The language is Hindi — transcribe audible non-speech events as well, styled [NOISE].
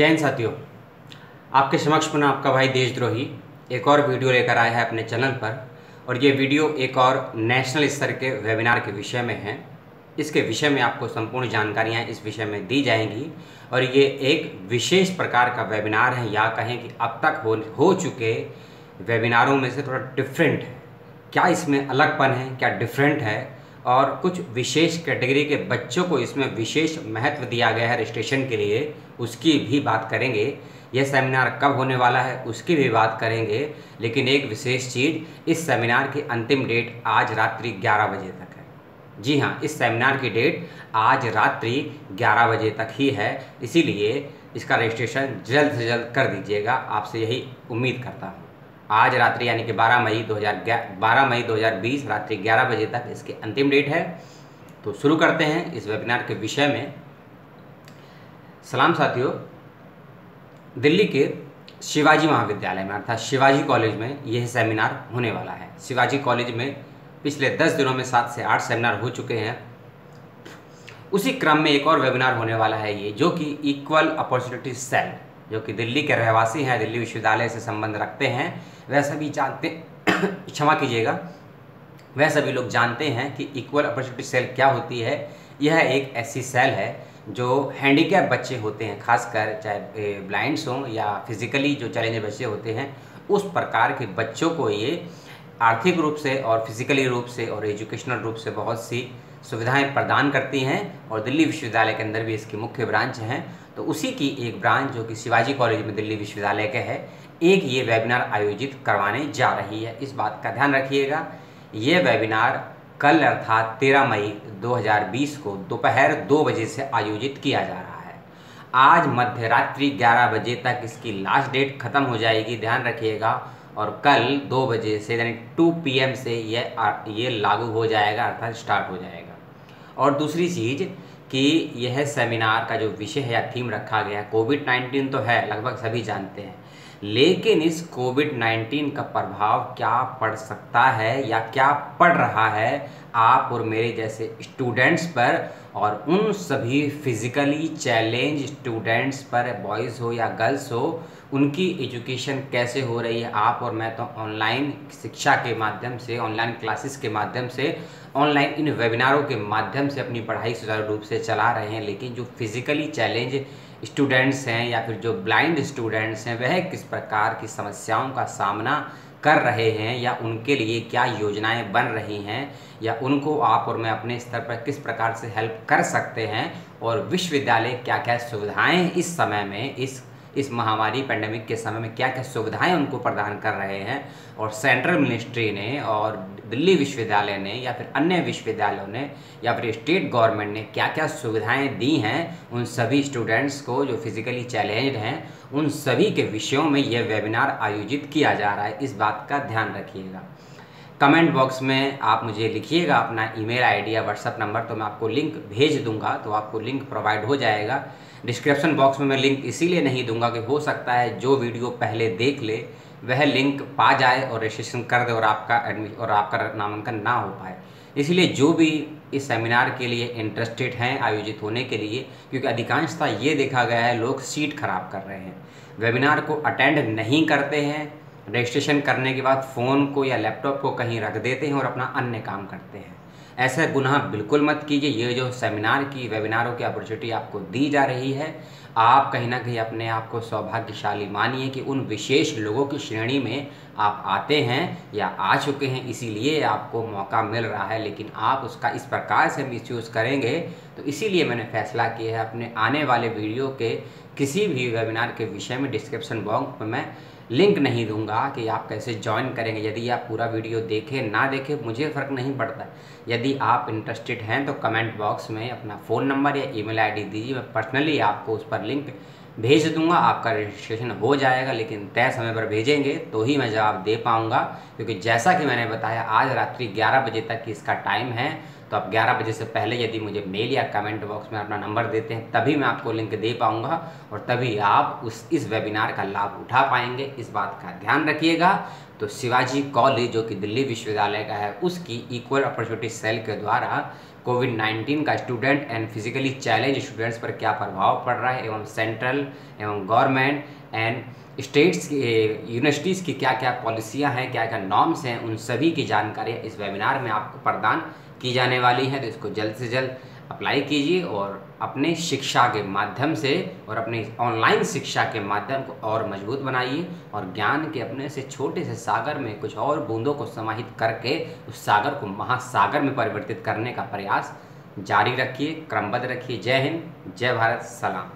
हिंद साथियों, आपके समक्ष पुनः आपका भाई देशद्रोही एक और वीडियो लेकर आया है अपने चैनल पर और ये वीडियो एक और नेशनल स्तर के वेबिनार के विषय में है। इसके विषय में आपको संपूर्ण जानकारियाँ इस विषय में दी जाएँगी और ये एक विशेष प्रकार का वेबिनार है। या कहें कि अब तक हो हो चुके वेबिनारों में से थोड़ा डिफरेंट है। क्या इसमें अलगपन है, क्या डिफरेंट है? और कुछ विशेष कैटेगरी के बच्चों को इसमें विशेष महत्व दिया गया है रजिस्ट्रेशन के लिए, उसकी भी बात करेंगे। यह सेमिनार कब होने वाला है, उसकी भी बात करेंगे। लेकिन एक विशेष चीज़, इस सेमिनार की अंतिम डेट आज रात्रि 11 बजे तक है। जी हाँ इस सेमिनार की डेट आज रात्रि 11 बजे तक ही है। इसीलिए इसका रजिस्ट्रेशन जल्द से जल्द कर दीजिएगा। आपसे यही उम्मीद करता हूँ। आज रात्रि यानी कि 12 मई 2000 बारह मई 2020 रात्रि 11 बजे तक इसकी अंतिम डेट है। तो शुरू करते हैं इस वेबिनार के विषय में। सलाम साथियों, दिल्ली के शिवाजी महाविद्यालय में अर्थात शिवाजी कॉलेज में यह सेमिनार होने वाला है। शिवाजी कॉलेज में पिछले 10 दिनों में सात से आठ सेमिनार हो चुके हैं। उसी क्रम में एक और वेबिनार होने वाला है ये, जो कि इक्वल अपॉर्चुनिटी सेल जो कि दिल्ली के रहवासी हैं, दिल्ली विश्वविद्यालय से संबंध रखते हैं, वह सभी जानते [COUGHS] क्षमा कीजिएगा, वह सभी लोग जानते हैं कि इक्वल अपॉर्चुनिटी सेल क्या होती है। यह एक ऐसी सेल है जो हैंडीकैप बच्चे होते हैं, खासकर चाहे ब्लाइंड्स हों या फिज़िकली जो चैलेंज बच्चे होते हैं, उस प्रकार के बच्चों को ये आर्थिक रूप से और फिज़िकली रूप से और एजुकेशनल रूप से बहुत सी सुविधाएँ प्रदान करती हैं और दिल्ली विश्वविद्यालय के अंदर भी इसकी मुख्य ब्रांच हैं। तो उसी की एक ब्रांच जो कि शिवाजी कॉलेज में दिल्ली विश्वविद्यालय के है, एक ये वेबिनार आयोजित करवाने जा रही है। इस बात का ध्यान रखिएगा, ये वेबिनार कल अर्थात 13 मई 2020 को दोपहर दो बजे से आयोजित किया जा रहा है। आज मध्य रात्रि बजे तक इसकी लास्ट डेट ख़त्म हो जाएगी, ध्यान रखिएगा। और कल दो बजे से यानी टू पी से ये ये लागू हो जाएगा, अर्थात स्टार्ट हो जाएगा। और दूसरी चीज़ कि यह सेमिनार का जो विषय है या थीम रखा गया है कोविड नाइन्टीन तो है, लगभग सभी जानते हैं। लेकिन इस कोविड नाइन्टीन का प्रभाव क्या पड़ सकता है या क्या पड़ रहा है, आप और मेरे जैसे स्टूडेंट्स पर और उन सभी फिज़िकली चैलेंज स्टूडेंट्स पर, बॉयज़ हो या गर्ल्स हो, उनकी एजुकेशन कैसे हो रही है, आप और मैं तो ऑनलाइन शिक्षा के माध्यम से, ऑनलाइन क्लासेस के माध्यम से, ऑनलाइन इन वेबिनारों के माध्यम से अपनी पढ़ाई सुचारू रूप से चला रहे हैं, लेकिन जो फिज़िकली चैलेंज स्टूडेंट्स हैं या फिर जो ब्लाइंड स्टूडेंट्स हैं, वह किस प्रकार की समस्याओं का सामना कर रहे हैं या उनके लिए क्या योजनाएँ बन रही हैं या उनको आप और मैं अपने स्तर पर किस प्रकार से हेल्प कर सकते हैं और विश्वविद्यालय क्या क्या सुविधाएँ इस समय में इस इस महामारी पेंडेमिक के समय में क्या क्या सुविधाएँ उनको प्रदान कर रहे हैं? और सेंट्रल मिनिस्ट्री ने और दिल्ली विश्वविद्यालय ने या फिर अन्य विश्वविद्यालयों ने या फिर स्टेट गवर्नमेंट ने क्या क्या सुविधाएँ दी हैं? उन सभी स्टूडेंट्स को जो फिज़िकली चैलेंज हैं, उन सभी के विषयों में यह वेबिनार आयोजित किया जा रहा है। इस बात का ध्यान रखिएगा। कमेंट बॉक्स में आप मुझे लिखिएगा अपना ईमेल आईडी या व्हाट्सअप नंबर तो मैं आपको लिंक भेज दूँगा तो आपको लिंक प्रोवाइड हो जाएगा। डिस्क्रिप्शन बॉक्स में मैं लिंक इसीलिए नहीं दूँगा कि हो सकता है जो वीडियो पहले देख ले, वह लिंक पा जाए और रजिस्ट्रेशन कर दे और आपका एडमिश और आपका नामांकन ना हो पाए। इसलिए जो भी इस सेमिनार के लिए इंटरेस्टेड हैं आयोजित होने के लिए, क्योंकि अधिकांशता ये देखा गया है, लोग सीट खराब कर रहे हैं। वेबिनार को अटेंड नहीं करते हैं रजिस्ट्रेशन करने के बाद फ़ोन को या लैपटॉप को कहीं रख देते हैं और अपना अन्य काम करते हैं। ऐसा गुनाह बिल्कुल मत कीजिए। ये जो सेमिनार की, वेबिनारों की अपॉर्चुनिटी आपको दी जा रही है आप कहीं ना कहीं अपने आप को सौभाग्यशाली मानिए कि उन विशेष लोगों की श्रेणी में आप आते हैं या आ चुके हैं, इसीलिए आपको मौका मिल रहा है। लेकिन आप उसका इस प्रकार से मिसयूज़ करेंगे तो इसीलिए मैंने फैसला किया है अपने आने वाले वीडियो के किसी भी वेबिनार के विषय में डिस्क्रिप्शन बॉक्स में मैं लिंक नहीं दूँगा कि आप कैसे ज्वाइन करेंगे। यदि आप पूरा वीडियो देखें, ना देखें, मुझे फ़र्क नहीं पड़ता। यदि आप इंटरेस्टेड हैं तो कमेंट बॉक्स में अपना फ़ोन नंबर या ईमेल आईडी दीजिए। मैं पर्सनली आपको उस पर लिंक भेज दूँगा, आपका रजिस्ट्रेशन हो जाएगा, लेकिन तय समय पर भेजेंगे तो ही मैं जवाब दे पाऊँगा। क्योंकि जैसा कि मैंने बताया, आज रात्रि ग्यारह बजे तक इसका टाइम है। तो आप 11 बजे से पहले यदि मुझे मेल या कमेंट बॉक्स में अपना नंबर देते हैं, तभी मैं आपको लिंक दे पाऊँगा और तभी आप उस, इस वेबिनार का लाभ उठा पाएँगे। इस बात का ध्यान रखिएगा। तो शिवाजी कॉलेज, जो कि दिल्ली विश्वविद्यालय का है, उसकी इक्वल अपॉर्चुनिटी सेल के द्वारा कोविड 19 का student and physically challenge students पर क्या प्रभाव पड़ रहा है एवं सेंट्रल एवं गवर्नमेंट एंड स्टेट्स की यूनिवर्सिटीज़ की क्या क्या पॉलिसियाँ हैं क्या क्या नॉर्म्स हैं, उन सभी की जानकारी इस वेबिनार में आपको प्रदान की जाने वाली है तो इसको जल्द से जल्द अप्लाई कीजिए और अपने शिक्षा के माध्यम से और अपने ऑनलाइन शिक्षा के माध्यम को और मज़बूत बनाइए और ज्ञान के अपने से छोटे से सागर में कुछ और बूंदों को समाहित करके उस सागर को महासागर में परिवर्तित करने का प्रयास जारी रखिए, क्रमबद्ध रखिए। जय हिंद, जय भारत, सलाम।